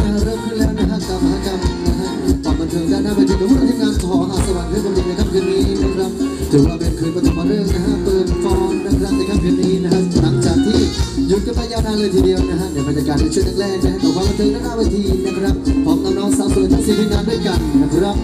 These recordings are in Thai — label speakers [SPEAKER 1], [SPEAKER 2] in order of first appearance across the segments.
[SPEAKER 1] กันนะเริ่มขึ้นแล้วนะฮะกับมหกรรมนะฮะความบันเทิงด้านหน้าเวทีกับผู้ร่วมทีมงานขอหาสวรรค์เรื่องบนดินในค่ำคืนนี้นะครับถือว่าเป็นคืนปฐมฤกษ์นะฮะเปิดฟอนนะครับในค่ำคืนนี้นะฮะหลังจากที่หยุดกันไปยาวนานเลยทีเดียวนะฮะในบรรยากาศในช่วงแรกๆนะฮะกับความบันเทิงด้านหน้าเวทีนะครับพร้อมน้องๆสาวสวยทั้งสี่ทีมงานด้วยกันนะครับ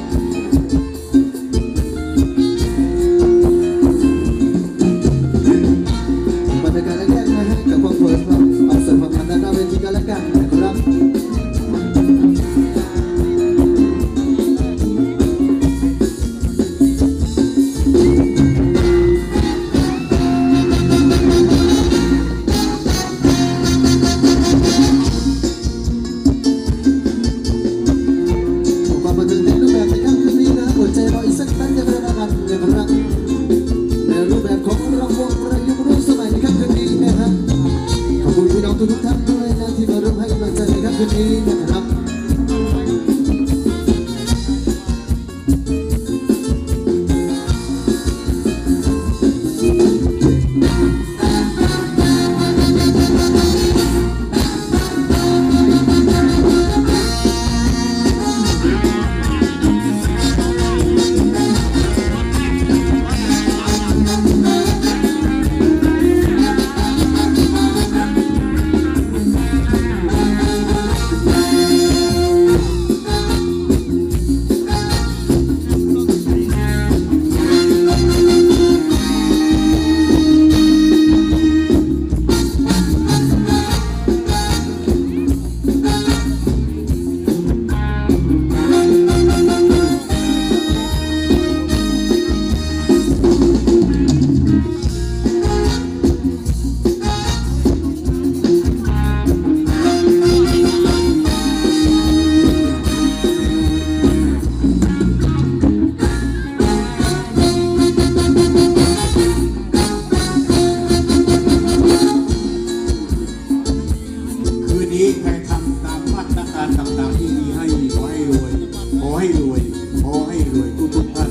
[SPEAKER 1] ให้รวย ขอให้ร
[SPEAKER 2] วยทุกทุกท่าน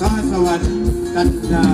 [SPEAKER 2] สาสวรรค์กันดา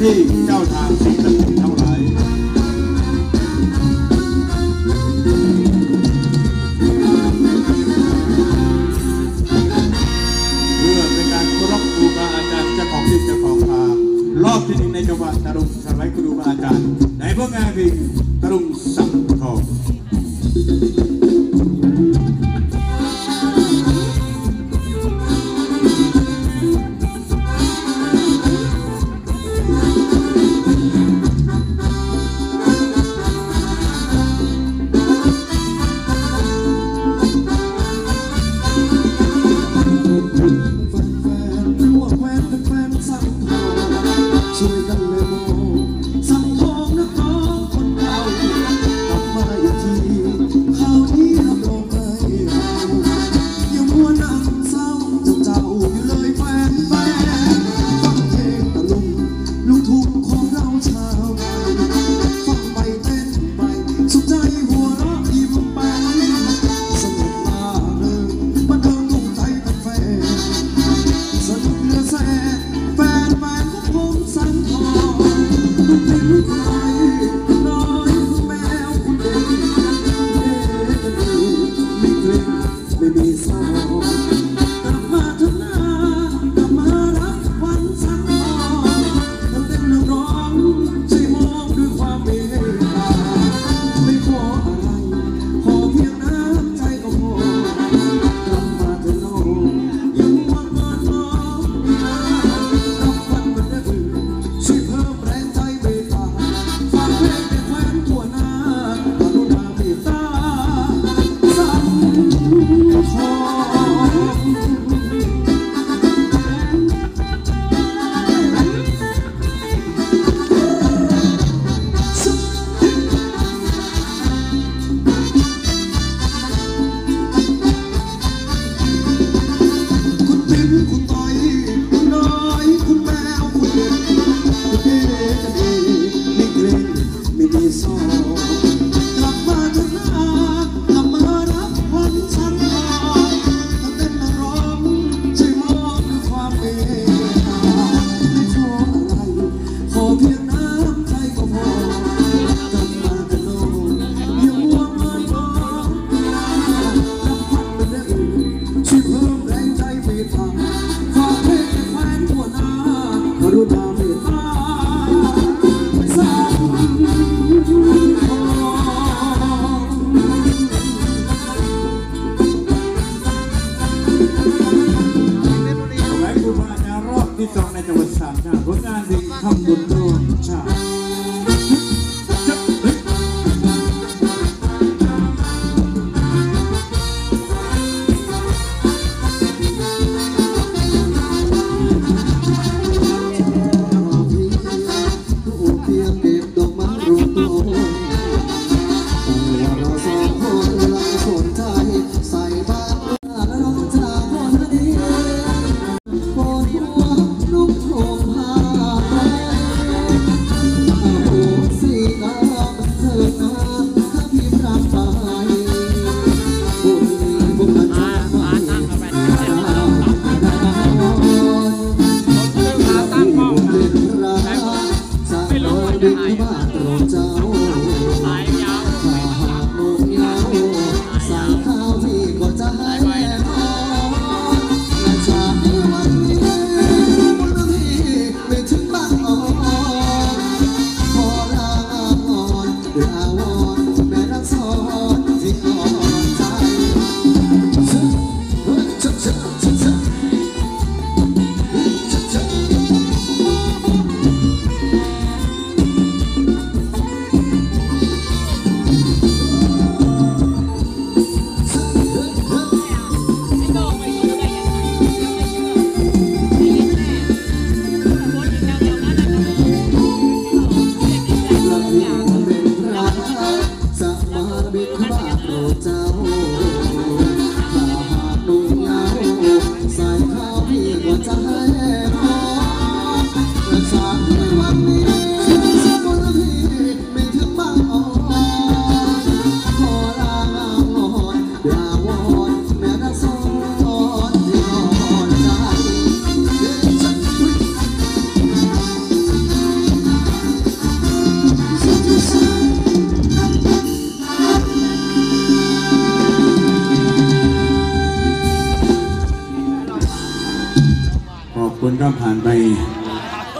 [SPEAKER 2] ที่เจ้าทางสิ่งศักดิ์สิทธิ์ทั้งหลายเพื่อเป็นการเคารพครูบาอาจารย์เจ้าของที่เจ้าของทางรอบที่หนึ่งในจังหวัดตรุงส
[SPEAKER 1] มัยครูบาอาจาร
[SPEAKER 2] ย์ในพว
[SPEAKER 1] กงานพิง องช่ว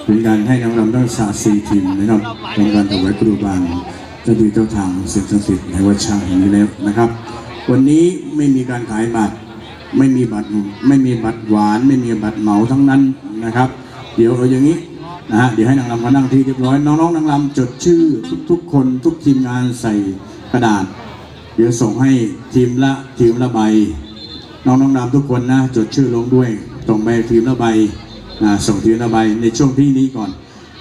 [SPEAKER 1] เป็
[SPEAKER 2] นการให้น้องรำทั้งสาสี่ทีมนะครับเป็นการถวายครูบาลเจ้าที่เจ้าทางสิ่งศักดิ์สิทธิ์ในวัดช้างแห่งนี้แล้วนะครับ วันนี้ไม่มีการขายบัตรไม่มีบัตรไม่มีบัตรหวาน ไม่มีบัตรเหมาทั้งนั้นนะครับ เดี๋ยวเอาอย่างนี้นะฮะเดี๋ยวให้นางรำมานั่งที่เรียบร้อยน้องๆนางรำจดชื่อทุกๆ คนทุกทีมงานใส่กระดาษ เดี๋ยวส่งให้ทีมละทีมละใบ น้องๆน้องดำทุกคนนะจดชื่อลงด้วยตรงไปทีมละใบ ส่งทีมละใบในช่วงที่นี้ก่อน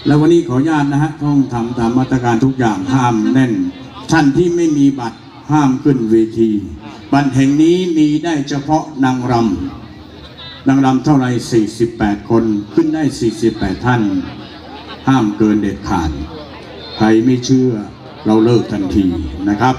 [SPEAKER 2] แล้ววันนี้ขออนุญาตนะฮะต้องทำตามมาตรการทุกอย่างห้ามแน่น ท่านที่ไม่มีบัตรห้ามขึ้นเวที บัตรแห่งนี้มีได้เฉพาะนางรำนางรำเท่าไร 48 คนขึ้นได้ 48 ท่าน ห้ามเกินเด็ดขาดใครไม่เชื่อเราเลิกทันทีนะครับ